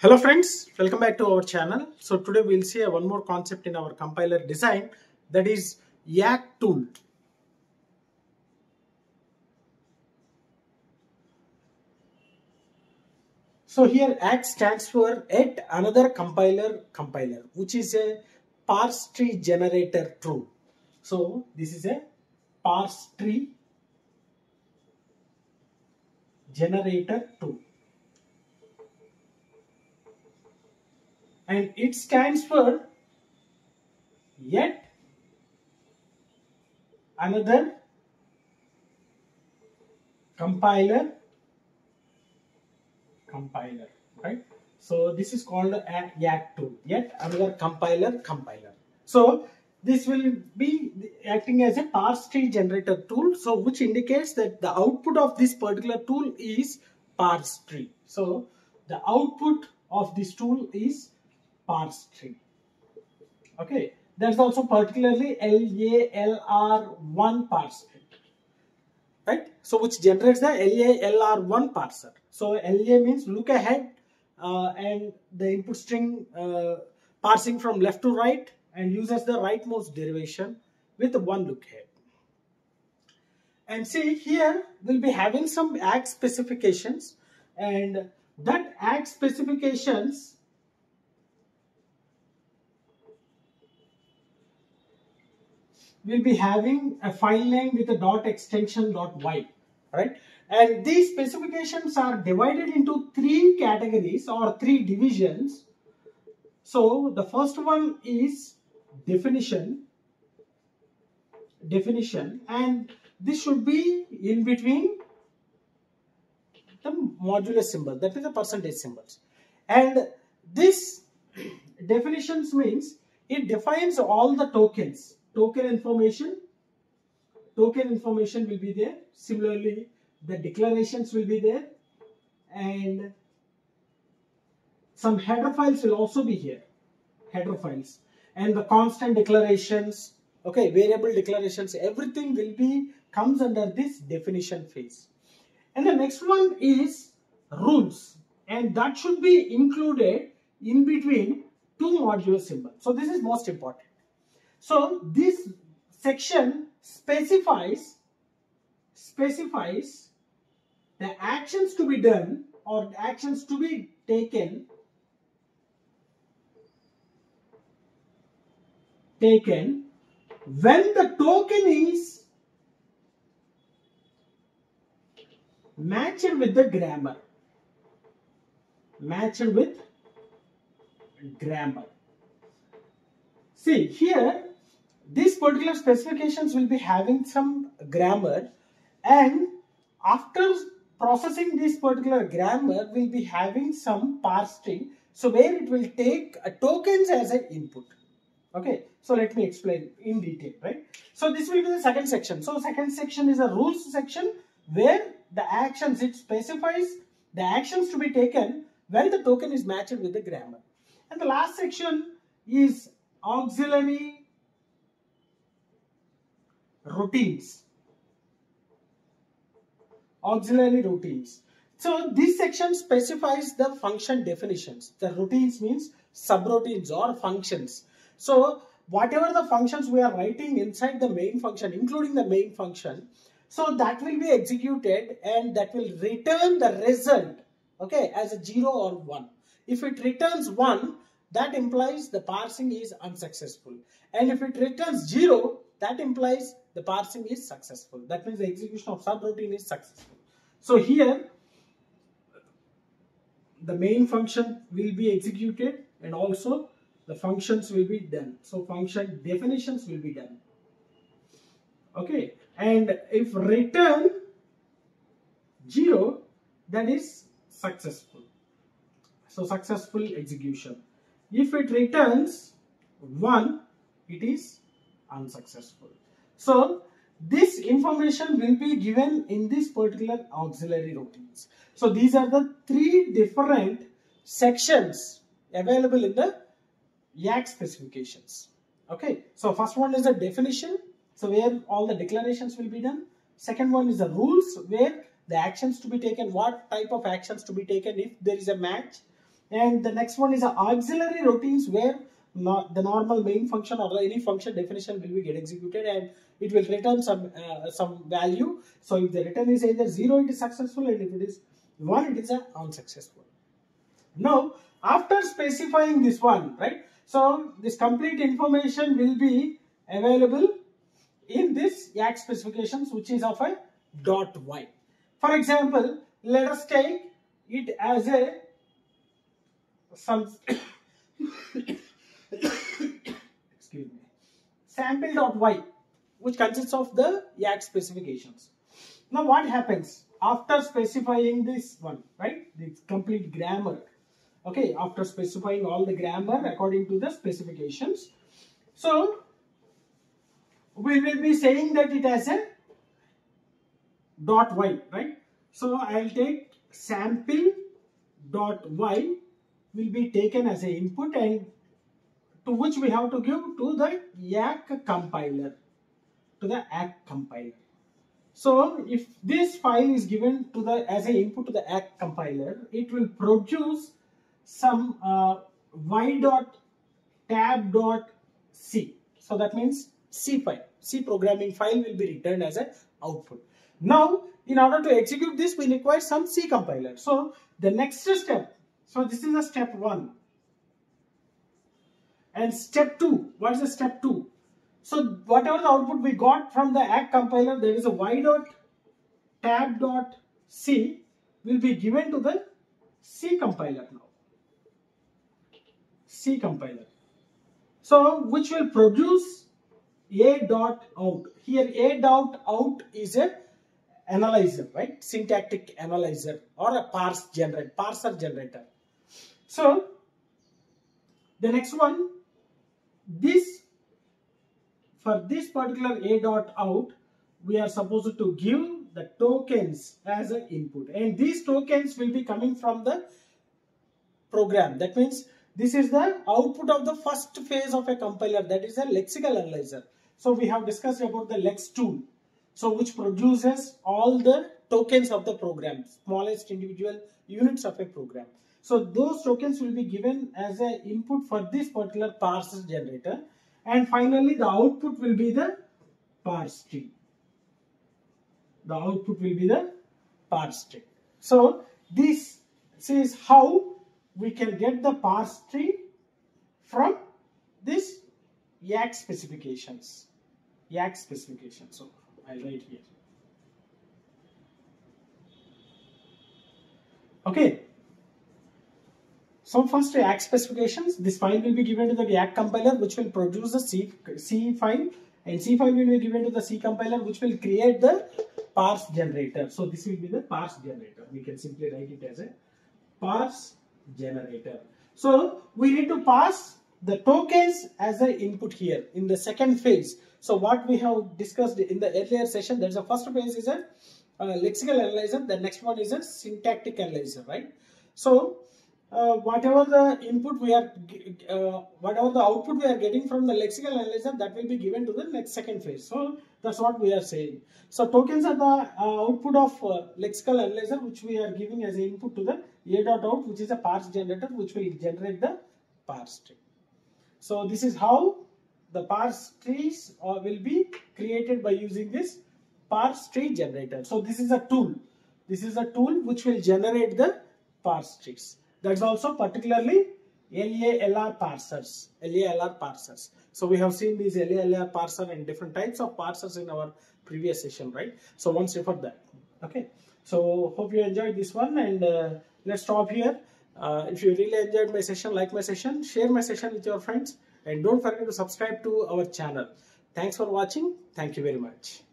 Hello friends, welcome back to our channel. So today we'll see one more concept in our compiler design that is YACC tool. So here YACC stands for yet another compiler compiler which is a parse tree generator tool. So this is a parse tree generator tool. And it stands for yet another compiler. Compiler right? So this is called a YACC tool yet another compiler compiler. So this will be acting as a parse tree generator tool so which indicates that the output of this particular tool is parse tree so the output of this tool is parse tree. Okay, that's also particularly LALR1 parse. Right? So which generates the LALR1 parser. So LA means look ahead uh, and the input string uh, parsing from left to right and uses the rightmost derivation with one look ahead. And see here we'll be having some YACC specifications and that YACC specifications we'll be having a file name with a dot extension dot y, right? And these specifications are divided into three categories or three divisions. So the first one is definition, definition, and this should be in between the modulo symbol, that is the percentage symbols. And this definitions means it defines all the tokens token information token information will be there. Similarly the declarations will be there. And some header files will also be here. Header files. And the constant declarations. Okay variable declarations everything will be comes under this definition phase. And the next one is rules. And that should be included in between two modulo symbols. So this is most important so this section specifies specifies the actions to be done or actions to be taken taken when the token is matched with the grammar. Matched with grammar see here these particular specifications will be having some grammar and after processing this particular grammar will be having some tree so where it will take tokens as an input. Okay so let me explain in detail right? So this will be the second section. So second section is a rules section where the actions it specifies the actions to be taken when the token is matched with the grammar. And the last section is auxiliary routines. Auxiliary routines. So this section specifies the function definitions. The routines means subroutines or functions. So whatever the functions we are writing inside the main function including the main function so that will be executed and that will return the result okay as a 0 or 1 if it returns 1 that implies the parsing is unsuccessful and if it returns 0 that implies the parsing is successful. That means the execution of subroutine is successful. So here, the main function will be executed and also the functions will be done. So function definitions will be done. Okay, and if return 0, that is successful. So successful execution. If it returns 1, it is unsuccessful. So this information will be given in this particular auxiliary routines. So these are the three different sections available in the YACC specifications. Okay, so first one is the definition, so where all the declarations will be done. Second one is the rules, where the actions to be taken, what type of actions to be taken if there is a match. And the next one is a auxiliary routines where the normal main function or any function definition will be get executed and it will return some uh, some value. So if the return is either 0 it is successful and if it is 1 it is a unsuccessful. Now after specifying this one right so this complete information will be available in this YACC specifications which is of a dot y. For example, let us take it as a some excuse me. sample dot y which consists of the YACC specifications. Now what happens after specifying this one right? This complete grammar. Okay after specifying all the grammar according to the specifications. So we will be saying that it has a dot y right? So i'll take sample dot y will be taken as a input and to which we have to give to the YACC compiler to the YACC compiler so if this file is given to the as an input to the YACC compiler it will produce some uh, y dot tab dot c so that means C file, C programming file will be returned as an output. Now, in order to execute this, we require some C compiler. So, the next step, so this is a step 1. And step 2, what is the step 2? So, whatever the output we got from the YACC compiler, there is a y dot tab dot C will be given to the C compiler now. C compiler. So, which will produce a dot out. Here A dot out is a analyzer, right? Syntactic analyzer or a parse generator, parser generator. So the next one, this for this particular A dot out, we are supposed to give the tokens as an input and these tokens will be coming from the program. That means this is the output of the first phase of a compiler that is a lexical analyzer. So we have discussed about the Lex tool. So which produces all the tokens of the program, smallest individual units of a program. So those tokens will be given as an input for this particular parser generator. And finally the output will be the parse tree. The output will be the parse tree. So this is how we can get the parse tree from this YACC specifications. YACC specifications. So I'll write here. Okay. So first YACC specifications. This file will be given to the YACC compiler which will produce the C, C file and C file will be given to the C compiler which will create the parse generator. So this will be the parse generator. We can simply write it as a parse generator. So we need to pass the tokens as an input here in the second phase. So what we have discussed in the earlier session, there's a first phase is a uh, lexical analyzer, the next one is a syntactic analyzer, right? So uh, whatever the input we are, uh, whatever the output we are getting from the lexical analyzer, that will be given to the next second phase. So that's what we are saying. So tokens are the uh, output of uh, lexical analyzer, which we are giving as input to the a dot out, which is a parse generator, which will generate the parse tree. So this is how the parse trees uh, will be created by using this parse tree generator. So this is a tool. This is a tool which will generate the parse trees. That's also particularly LALR parsers. LALR parsers. So we have seen these LALR parser and different types of parsers in our previous session, right? So once refer that. Okay. So hope you enjoyed this one and uh, let's stop here. Uh, if you really enjoyed my session, like my session, share my session with your friends and don't forget to subscribe to our channel. Thanks for watching. Thank you very much.